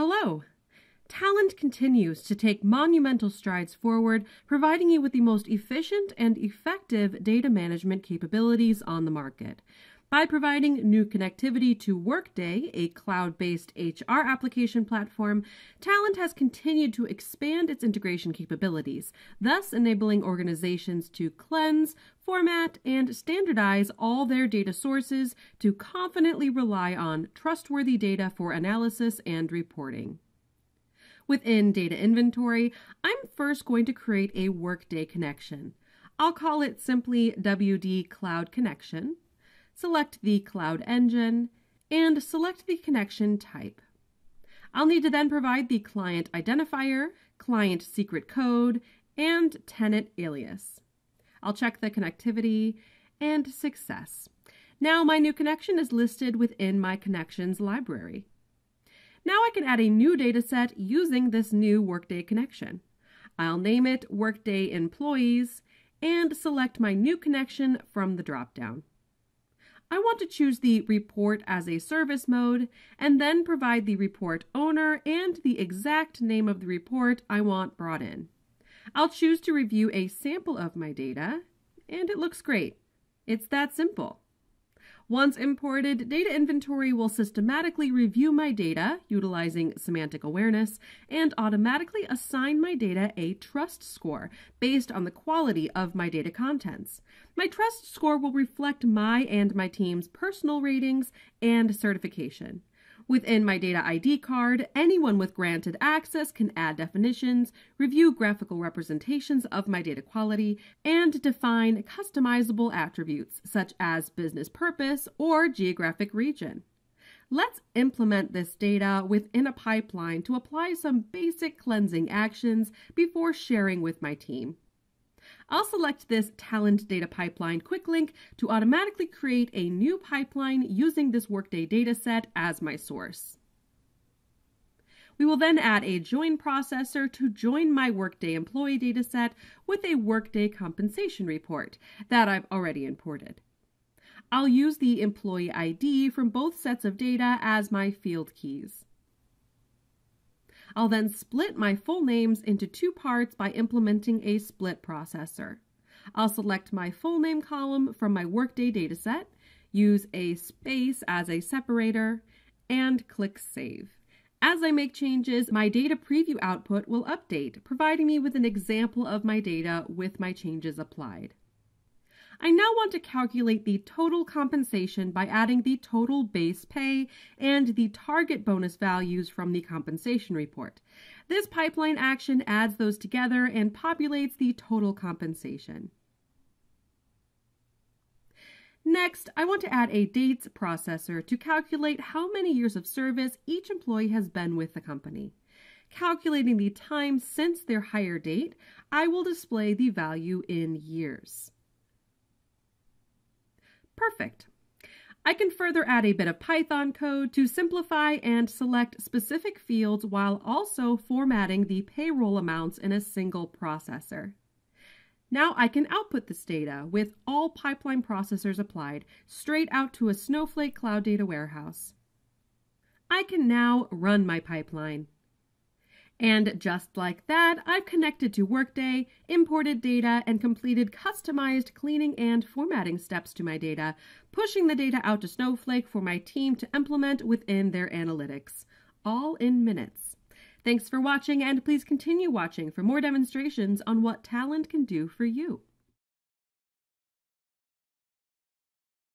Hello! Talend continues to take monumental strides forward, providing you with the most efficient and effective data management capabilities on the market. By providing new connectivity to Workday, a cloud based HR application platform, Talend has continued to expand its integration capabilities, thus enabling organizations to cleanse, format, and standardize all their data sources to confidently rely on trustworthy data for analysis and reporting. Within Data Inventory, I'm first going to create a Workday connection. I'll call it simply WD Cloud Connection select the Cloud Engine, and select the connection type. I'll need to then provide the client identifier, client secret code, and tenant alias. I'll check the connectivity and success. Now my new connection is listed within my connections library. Now I can add a new dataset using this new Workday connection. I'll name it Workday Employees and select my new connection from the dropdown. I want to choose the report as a service mode and then provide the report owner and the exact name of the report I want brought in. I'll choose to review a sample of my data and it looks great. It's that simple. Once imported, Data Inventory will systematically review my data utilizing semantic awareness and automatically assign my data a trust score based on the quality of my data contents. My trust score will reflect my and my team's personal ratings and certification. Within my data ID card, anyone with granted access can add definitions, review graphical representations of my data quality, and define customizable attributes such as business purpose or geographic region. Let's implement this data within a pipeline to apply some basic cleansing actions before sharing with my team. I'll select this Talend Data Pipeline quick link to automatically create a new pipeline using this Workday dataset as my source. We will then add a join processor to join my Workday employee dataset with a Workday compensation report that I've already imported. I'll use the employee ID from both sets of data as my field keys. I'll then split my full names into two parts by implementing a split processor. I'll select my full name column from my Workday dataset, use a space as a separator, and click Save. As I make changes, my data preview output will update, providing me with an example of my data with my changes applied. I now want to calculate the total compensation by adding the total base pay and the target bonus values from the compensation report. This pipeline action adds those together and populates the total compensation. Next, I want to add a dates processor to calculate how many years of service each employee has been with the company. Calculating the time since their hire date, I will display the value in years. Perfect. I can further add a bit of Python code to simplify and select specific fields while also formatting the payroll amounts in a single processor. Now I can output this data with all pipeline processors applied straight out to a Snowflake Cloud Data Warehouse. I can now run my pipeline. And just like that, I've connected to Workday, imported data, and completed customized cleaning and formatting steps to my data, pushing the data out to Snowflake for my team to implement within their analytics, all in minutes. Thanks for watching, and please continue watching for more demonstrations on what Talend can do for you.